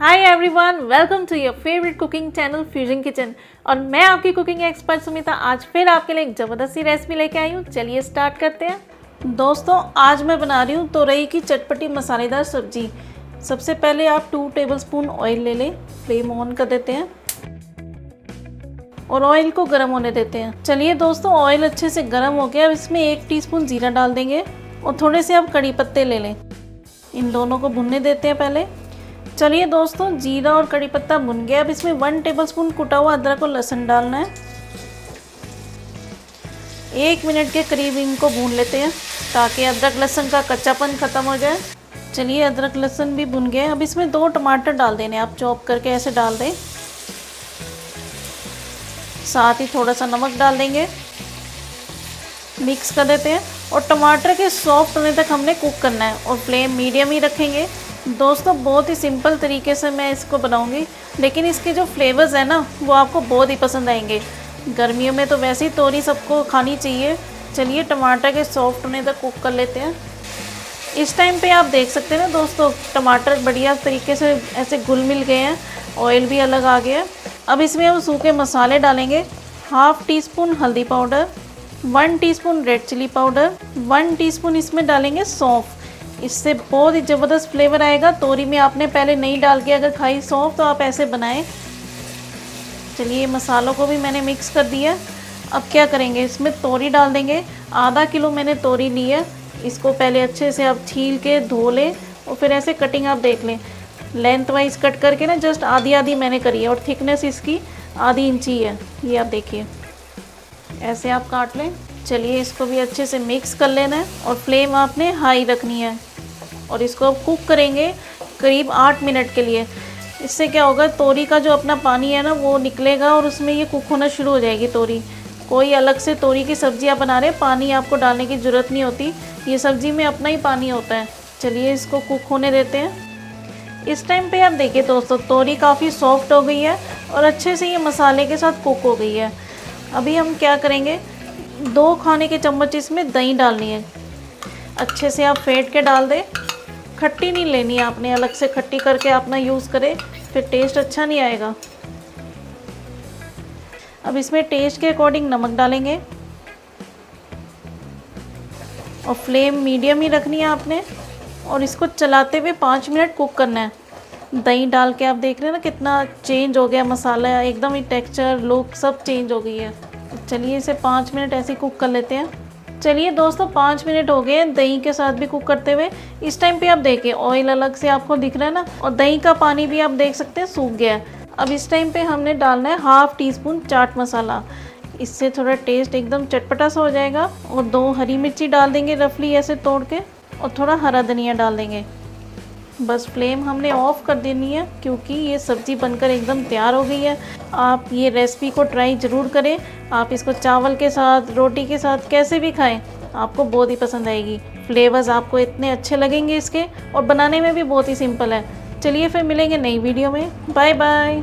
Hi everyone welcome to your favourite cooking channel fusion kitchen और मैं आपकी cooking expert Sumita, आज फिर आपके लिए एक ज़बरदस्ती रेसिपी लेके आई हूँ। चलिए स्टार्ट करते हैं। दोस्तों, आज मैं बना रही हूँ तोरई की चटपटी मसालेदार सब्ज़ी। सबसे पहले आप टू टेबल स्पून ऑयल ले लें फ्लेम ऑन कर देते हैं। और ऑयल को गर्म होने देते हैं। चलिए दोस्तों ऑयल अच्छे से गर्म हो गया। अब इसमें एक टीस्पून जीरा डाल देंगे और थोड़े से आप कड़ी पत्ते ले लें। इन दोनों को भुनने देते हैं पहले। चलिए दोस्तों, जीरा और कड़ी पत्ता भुन गया। अब इसमें वन टेबलस्पून कुटा हुआ अदरक और लहसुन डालना है। एक मिनट के करीब इनको भून लेते हैं, ताकि अदरक लहसुन का कच्चापन ख़त्म हो जाए। चलिए, अदरक लहसुन भी भुन गए अब इसमें दो टमाटर डाल देने आप चॉप करके ऐसे डाल दें। साथ ही थोड़ा सा नमक डाल देंगे। मिक्स कर देते हैं। और टमाटर के सॉफ्ट होने तक हमने कुक करना है। और फ्लेम मीडियम ही रखेंगे। दोस्तों, बहुत ही सिंपल तरीके से मैं इसको बनाऊँगी, लेकिन इसके जो फ्लेवर्स हैं ना, वो आपको बहुत ही पसंद आएँगे। गर्मियों में तो वैसे ही तोरी सबको खानी चाहिए। चलिए, टमाटर के सॉफ्ट होने तक कुक कर लेते हैं। इस टाइम पे आप देख सकते हैं ना दोस्तों, टमाटर बढ़िया तरीके से ऐसे घुल मिल गए हैं ऑयल भी अलग आ गया अब इसमें हम सूखे मसाले डालेंगे। हाफ़ टी स्पून हल्दी powder one teaspoon red chilli powder one teaspoon इसमें डालेंगे सौंफ इससे बहुत ही ज़बरदस्त फ्लेवर आएगा। तोरी में आपने पहले नहीं डाल के अगर खाई सौंफ तो आप ऐसे बनाएँ। चलिए मसालों को भी मैंने मिक्स कर दिया। अब क्या करेंगे? इसमें तोरी डाल देंगे। आधा किलो मैंने तोरी ली है। इसको पहले अच्छे से आप छील के धो लें और फिर ऐसे कटिंग आप देख लें। लेंथ वाइज कट करके ना जस्ट आधी आधी मैंने करी है और थिकनेस इसकी आधी इंची है। ये आप देखिए। ऐसे आप काट लें। चलिए इसको भी अच्छे से मिक्स कर लेना है और फ्लेम आपने हाई रखनी है। और इसको अब कुक करेंगे करीब आठ मिनट के लिए। इससे क्या होगा, तोरी का जो अपना पानी है ना, वो निकलेगा और उसमें ये कुक होना शुरू हो जाएगी तोरी। कोई अलग से तोरी की सब्ज़ी आप बना रहे हैं, पानी आपको डालने की ज़रूरत नहीं होती। ये सब्ज़ी में अपना ही पानी होता है। चलिए इसको कुक होने देते हैं। इस टाइम पे आप देखिए दोस्तों, तोरी काफ़ी सॉफ्ट हो गई है और अच्छे से ये मसाले के साथ कुक हो गई है। अभी हम क्या करेंगे दो खाने के चम्मच इसमें दही डालनी है। अच्छे से आप फेंट के डाल दें। खट्टी नहीं लेनी आपने, अलग से खट्टी करके अपना यूज़ करें, फिर टेस्ट अच्छा नहीं आएगा। अब इसमें टेस्ट के अकॉर्डिंग नमक डालेंगे। और फ्लेम मीडियम ही रखनी है आपने। और इसको चलाते हुए पाँच मिनट कुक करना है। दही डाल के आप देख रहे हैं ना कितना चेंज हो गया, मसाला एकदम ही टेक्सचर लुक सब चेंज हो गई है। चलिए इसे पाँच मिनट ऐसे कुक कर लेते हैं। चलिए दोस्तों, पाँच मिनट हो गए दही के साथ भी कुक करते हुए। इस टाइम पे आप देखें ऑयल अलग से आपको दिख रहा है ना, और दही का पानी भी आप देख सकते हैं, सूख गया है। अब इस टाइम पे हमने डालना है half teaspoon chaat masala. इससे थोड़ा टेस्ट एकदम चटपटा सा हो जाएगा, और दो हरी मिर्ची डाल देंगे रफली ऐसे तोड़ के, और थोड़ा हरा धनिया डाल देंगे। बस फ्लेम हमने ऑफ़ कर देनी है, क्योंकि ये सब्ज़ी बनकर एकदम तैयार हो गई है। आप ये रेसिपी को ट्राई ज़रूर करें। आप इसको चावल के साथ, रोटी के साथ कैसे भी खाएँ, आपको बहुत ही पसंद आएगी। फ्लेवर्स आपको इतने अच्छे लगेंगे इसके, और बनाने में भी बहुत ही सिंपल है। चलिए फिर मिलेंगे नई वीडियो में। Bye bye